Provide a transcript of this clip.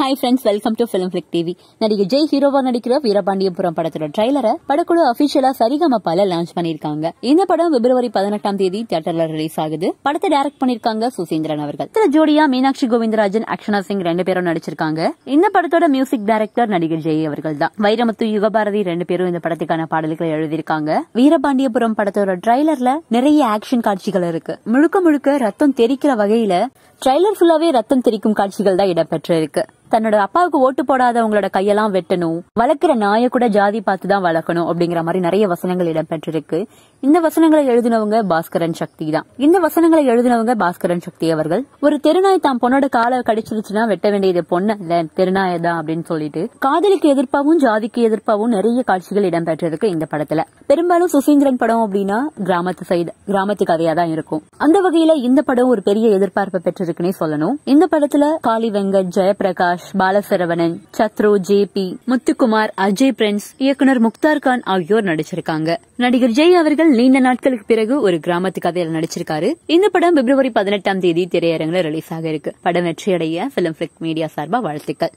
Hi friends welcome to film flick TV நடிகை ஜெய் ஹீரோவா நடிக்கிற வீரபாண்டியபுரம் படத்தோட ட்ரைலரை படக்குழு அபிஷியலா சரிகமப்பால லான்ச் பண்ணிருக்காங்க இந்த படம் பிப்ரவரி பதினெட்டாம் தேதி தியேட்டர்ல ரிலீஸ் ஆகுது. படத்தை டைரக்ட் பண்ணிருக்காங்க சுசீந்திரன் அவர்கள். இதுல ஜோடியா மீனாட்சி கோவிந்தராஜன் அக்ஷனா சிங் ரெண்டு பேரும் நடிச்சிருக்காங்க. இந்த படத்தோட மியூசிக் டைரக்டர் நடிகர் ஜெய் அவர்கள் தான். வைரமுத்து யுகபாரதி ரெண்டு பேரும் இந்த படத்துக்கான பாடல்களை எழுதியிருக்காங்க. வீரபாண்டியபுரம் படத்தோட ட்ரைலர்ல நிறைய ஆக்ஷன் காட்சிகள் இருக்கு. முழுக்க முழுக்க ரத்தம் தெரிக்கிற வகையில ட்ரைலர் ஃபுல்லாவே ரத்தம் தெரிக்கும் காட்சிகள் தான் இடம்பெற்றிருக்கு. தன்னோட அப்பாவுக்கு ஓட்டு போடாதவங்களோட கையெல்லாம் வெட்டணும். வளர்க்கிற நாய கூட ஜாதி பார்த்து தான் வளர்க்கணும் அப்படிங்கிற மாதிரி நிறைய வசனங்கள் இடம்பெற்றிருக்கு. இந்த வசனங்களை எழுதினவங்க பாஸ்கரன் சக்தி தான். இந்த வசனங்களை எழுதினவங்க பாஸ்கரன் சக்தி அவர்கள். ஒரு தெருநாய் தான் பொண்ணோட காலை கடிச்சிருச்சுன்னா வெட்ட வேண்டியது பொண்ணு. இல்ல தெருநாய தான் அப்படின்னு சொல்லிட்டு. காதலுக்கு எதிர்ப்பாவும் ஜாதிக்கு எதிர்ப்பாவும் நிறைய காட்சிகள் இடம்பெற்றிருக்கு இந்த படத்துல. பெரும்பாலும் சுசீந்திரன் படம் அப்படின்னா கிராமத்து சைடு கிராமத்து கதையா தான் இருக்கும். அந்த வகையில இந்த படம் ஒரு பெரிய எதிர்பார்ப்பை பெற்றிருக்குன்னே சொல்லணும். இந்த படத்துல காளி Venkat Jayaprakash Balasaravanan Sathru J P Muthukumar Ajay Prince இயக்குனர் முக்தார் கான் ஆகியோர் நடிச்சிருக்காங்க. நடிகர் ஜெய் அவர்கள் நீண்ட நாட்களுக்கு பிறகு ஒரு கிராமத்து கதையில நடிச்சிருக்காரு. இந்த படம் பிப்ரவரி பதினெட்டாம் தேதி திரையரங்குல ரிலீஸ் ஆக இருக்கு. படம் வெற்றியடைய பிலிம் பிளிக் மீடியா சார்பா வாழ்த்துக்கள்.